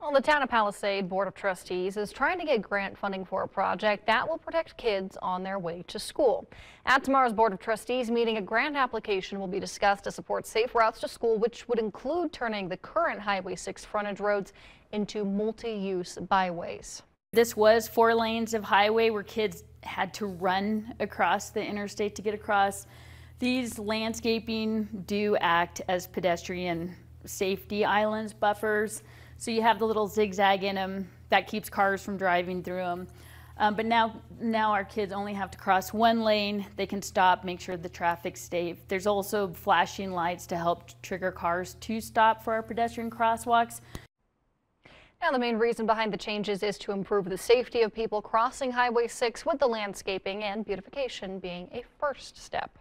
Well, the Town of Palisade Board of Trustees is trying to get grant funding for a project that will protect kids on their way to school. At tomorrow's Board of Trustees meeting, a grant application will be discussed to support safe routes to school, which would include turning the current Highway 6 frontage roads into multi-use byways. This was four lanes of highway where kids had to run across the interstate to get across. These landscaping do act as pedestrian safety islands, buffers. So you have the little zigzag in them that keeps cars from driving through them. Um, but now, now our kids only have to cross one lane. They can stop, make sure the traffic's safe. There's also flashing lights to help trigger cars to stop for our pedestrian crosswalks. Now, the main reason behind the changes is to improve the safety of people crossing Highway 6 with the landscaping and beautification being a first step.